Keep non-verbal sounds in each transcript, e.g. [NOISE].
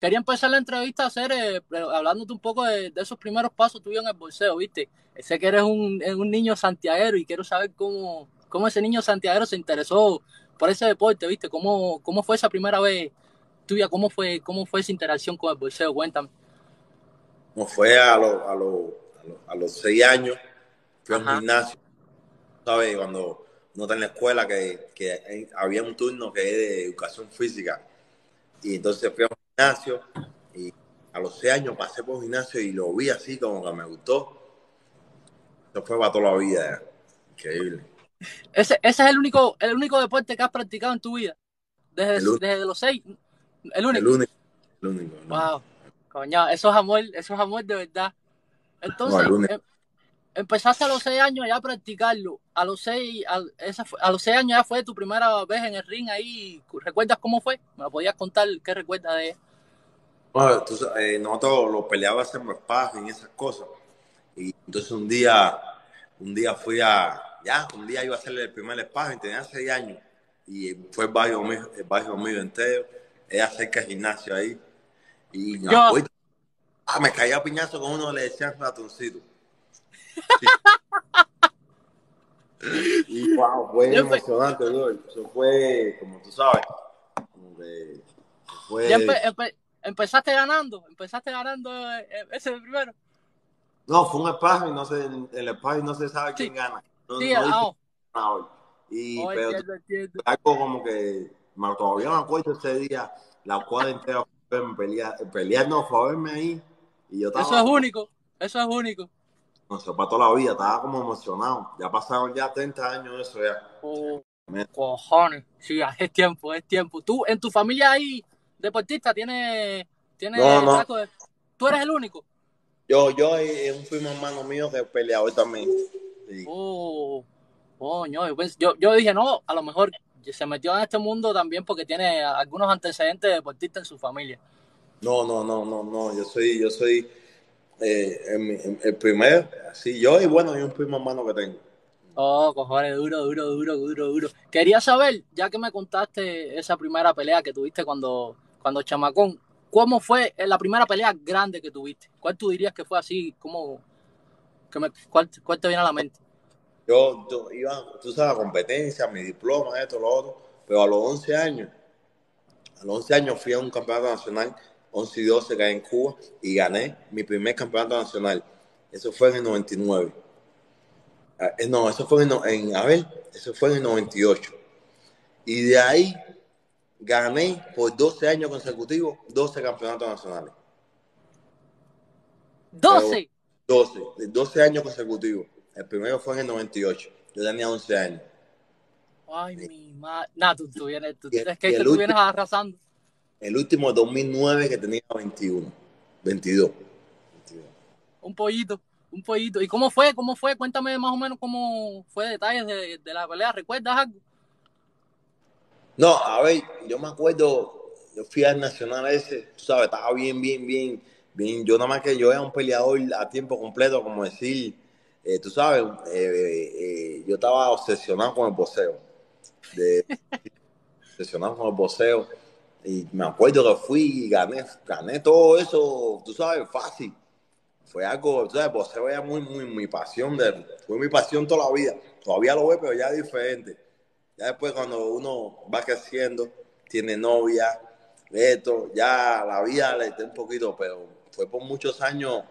quería empezar la entrevista a hacer, eh, hablándote un poco de, esos primeros pasos tuyos en el bolseo, ¿viste? Sé que eres un, un niño santiaguero y quiero saber cómo, cómo ese niño santiaguero se interesó por ese deporte, ¿viste? ¿Cómo, cómo fue esa primera vez tuya? ¿Cómo fue, cómo fue esa interacción con el bolseo? Cuéntame. ¿Cómo fue a, lo, a, lo, a, los seis años, fui a un gimnasio, ¿sabes? Cuando uno está en la escuela, que, que había un turno que es de educación física. Y entonces fui a un gimnasio y a los seis años pasé por un gimnasio y lo vi así como que me gustó. Eso fue para toda la vida, increíble. Ese, ese es el único, el único deporte que has practicado en tu vida. Desde, desde los seis. El único. El único. Wow. Coño, eso es amor, eso es amor de verdad. Entonces, em, empezaste a los seis años ya a practicarlo. A los seis, a, esa a los seis años ya fue tu primera vez en el ring ahí. ¿Recuerdas cómo fue? ¿Me lo podías contar? ¿Qué recuerdas de ella? Bueno, eh, nosotros lo peleaba hacemos espacio y esas cosas. Y entonces un día, un día fui a, ya, un día iba a hacerle el primer espacio, tenía seis años, y fue el barrio mío, el barrio mío entero, ella cerca del gimnasio ahí, y me, ah, me caía a piñazo con uno, le decían ratoncito. [LAUGHS] y wow, fue emocionante, Eso fue, como tú sabes, como que fue... empezaste ganando, empezaste ganando eh, ese primero. No, fue un espacio y no sé, el espacio no se sabe quién gana. No, sí, no, no, y oh, pero entiendo, algo como que todavía me acuerdo ese día, la cuadra entera fue pelear, peleando fue a verme ahí. Y yo estaba, eso es único, eso es único. No sé, para toda la vida, estaba como emocionado. Ya pasaron ya 30 años de eso ya. Oh, cojones, sí, es tiempo, es tiempo. ¿Tú, en tu familia hay deportista, tienes, tiene no, no. ¿Tú eres el único? Yo, yo y un primo hermano mío que peleador también. Oh, yo, yo dije, no, a lo mejor se metió en este mundo también porque tiene algunos antecedentes deportistas en su familia. No, no, no, no, no, yo soy, yo soy eh, el primer, así yo y bueno, y un primo hermano que tengo. Oh, cojones, duro, duro, duro, duro, duro. Quería saber, ya que me contaste esa primera pelea que tuviste cuando, cuando chamacón, ¿cómo fue la primera pelea grande que tuviste? ¿Cuál tú dirías que fue así? ¿Cómo, que me, ¿cuál, ¿Cuál te viene a la mente? Yo, iba, tú sabes, competencia, mi diploma, esto, lo otro, pero a los 11 años, a los 11 años fui a un campeonato nacional, 11 y 12 que en Cuba, y gané mi primer campeonato nacional. Eso fue en el 99. Ah, eh, no, eso fue en, en, a ver, eso fue en el 98. Y de ahí gané por 12 años consecutivos 12 campeonatos nacionales. 12. 12, 12 años consecutivos. El primero fue en el 98. Yo tenía 11 años. Ay, mi madre. Nah, tú, tú vienes, tú, es que, tú vienes arrasando. El último 2009 que tenía 21. 22. Un pollito, un pollito. ¿Y cómo fue? ¿Cómo fue? Cuéntame más o menos cómo fue detalles de, de la pelea. ¿Recuerdas algo? No, a ver, yo me acuerdo, yo fui al Nacional ese, tú sabes, estaba bien, bien, bien yo nada más que yo era un peleador a tiempo completo, como decir, eh, tú sabes, eh, eh, yo estaba obsesionado con el boxeo. [LAUGHS] obsesionado con el boxeo. Y me acuerdo que fui y gané, gané todo eso, tú sabes, fácil. Fue algo, tú sabes, el boxeo era muy, muy, mi pasión, de, fue mi pasión toda la vida. Todavía lo veo, pero ya es diferente. Ya después cuando uno va creciendo, tiene novia, esto, ya la vida le está un poquito, pero fue por muchos años,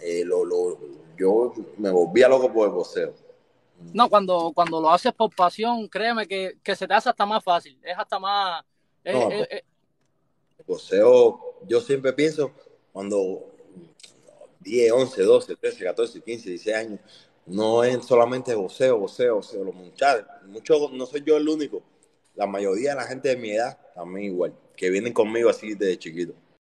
eh, lo, lo, yo me volvía loco por el boxeo. No, cuando, cuando lo haces por pasión, créeme que, se te hace hasta más fácil, es hasta más... el boxeo, yo siempre pienso, cuando 10, 11, 12, 13, 14, 15, 16 años, no es solamente boxeo, boxeo, boxeo, los muchachos, muchos, no soy yo el único, la mayoría de la gente de mi edad también igual, que vienen conmigo así desde chiquito.